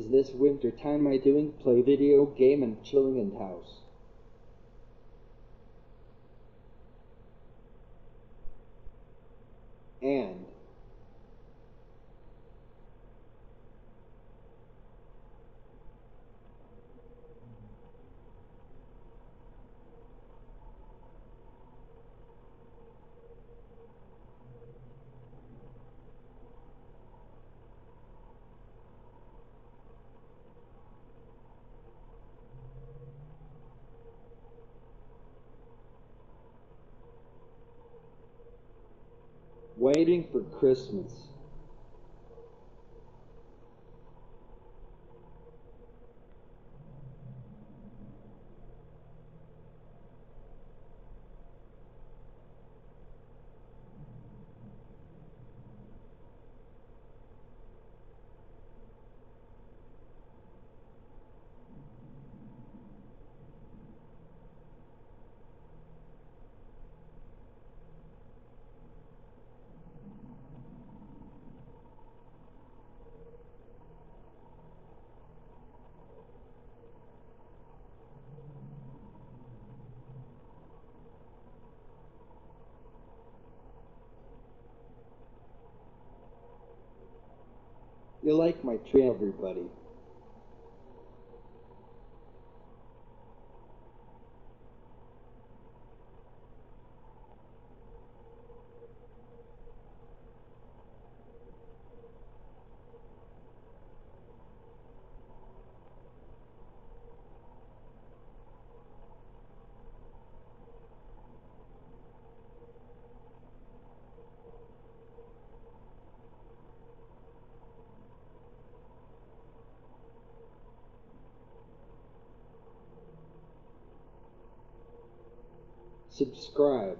is this winter time I doing play video game and chilling in house. And waiting for Christmas. You like my tree, everybody. Subscribe.